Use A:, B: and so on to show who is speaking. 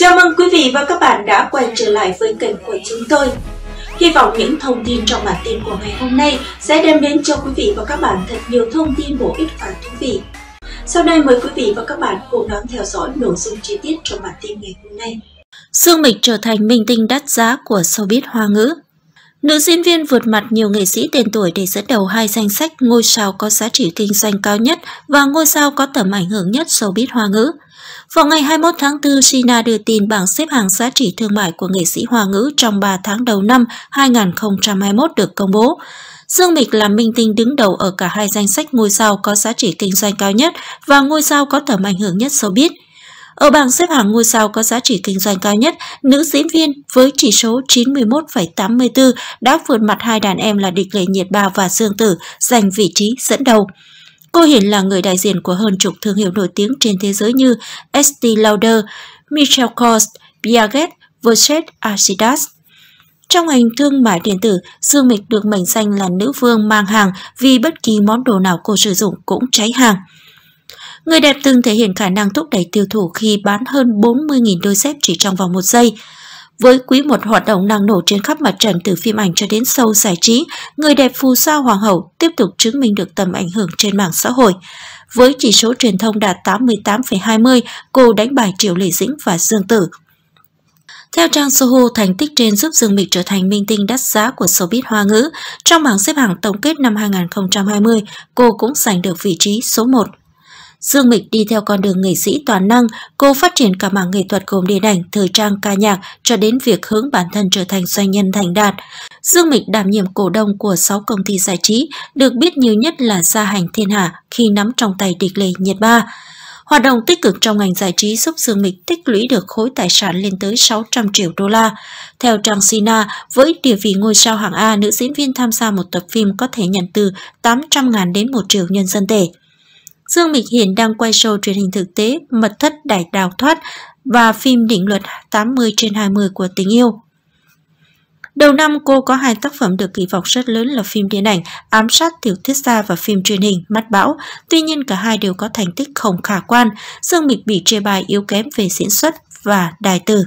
A: Chào mừng quý vị và các bạn đã quay trở lại với kênh của chúng tôi. Hy vọng những thông tin trong bản tin của ngày hôm nay sẽ đem đến cho quý vị và các bạn thật nhiều thông tin bổ ích và thú vị. Sau đây mời quý vị và các bạn cùng đón theo dõi nội dung chi tiết trong bản tin ngày hôm nay.
B: Dương Mịch trở thành minh tinh đắt giá của showbiz hoa ngữ. Nữ diễn viên vượt mặt nhiều nghệ sĩ tên tuổi để dẫn đầu hai danh sách ngôi sao có giá trị kinh doanh cao nhất và ngôi sao có tầm ảnh hưởng nhất showbiz hoa ngữ. Vào ngày 21 tháng 4, Sina đưa tin bảng xếp hạng giá trị thương mại của nghệ sĩ hoa ngữ trong 3 tháng đầu năm 2021 được công bố. Dương Mịch là minh tinh đứng đầu ở cả hai danh sách ngôi sao có giá trị kinh doanh cao nhất và ngôi sao có tầm ảnh hưởng nhất showbiz. Ở bảng xếp hạng ngôi sao có giá trị kinh doanh cao nhất, nữ diễn viên với chỉ số 91,84 đã vượt mặt hai đàn em là Địch Lệ Nhiệt Ba và Dương Tử, giành vị trí dẫn đầu. Cô hiện là người đại diện của hơn chục thương hiệu nổi tiếng trên thế giới như Estee Lauder, Michel Kors, Piaget, Versace, Adidas. Trong ngành thương mại điện tử, Dương Mịch được mệnh danh là nữ vương mang hàng vì bất kỳ món đồ nào cô sử dụng cũng cháy hàng. Người đẹp từng thể hiện khả năng thúc đẩy tiêu thụ khi bán hơn 40.000 đôi dép chỉ trong vòng một giây. Với quý một hoạt động năng nổ trên khắp mặt trận từ phim ảnh cho đến sâu giải trí, người đẹp phù sa hoàng hậu tiếp tục chứng minh được tầm ảnh hưởng trên mạng xã hội. Với chỉ số truyền thông đạt 88,20, cô đánh bại Triệu Lệ Dĩnh và Dương Tử. Theo trang Soho, thành tích trên giúp Dương Mịch trở thành minh tinh đắt giá của showbiz hoa ngữ. Trong bảng xếp hạng tổng kết năm 2020, cô cũng giành được vị trí số 1. Dương Mịch đi theo con đường nghệ sĩ toàn năng, cô phát triển cả mảng nghệ thuật gồm điện ảnh, thời trang, ca nhạc cho đến việc hướng bản thân trở thành doanh nhân thành đạt. Dương Mịch đảm nhiệm cổ đông của 6 công ty giải trí, được biết nhiều nhất là Gia Hành Thiên Hạ khi nắm trong tay địch lệ nhiệt ba. Hoạt động tích cực trong ngành giải trí giúp Dương Mịch tích lũy được khối tài sản lên tới 600 triệu đô la. Theo trang Sina, với địa vị ngôi sao hạng A, nữ diễn viên tham gia một tập phim có thể nhận từ 800.000 đến 1 triệu nhân dân tệ. Dương Mịch Hiền đang quay show truyền hình thực tế, Mật thất đại đào thoát và phim định luật 80 trên 20 của tình yêu. Đầu năm, cô có hai tác phẩm được kỳ vọng rất lớn là phim điện ảnh Ám sát tiểu thiết gia và phim truyền hình Mắt bão. Tuy nhiên, cả hai đều có thành tích không khả quan. Dương Mịch bị chê bài yếu kém về diễn xuất và đài từ.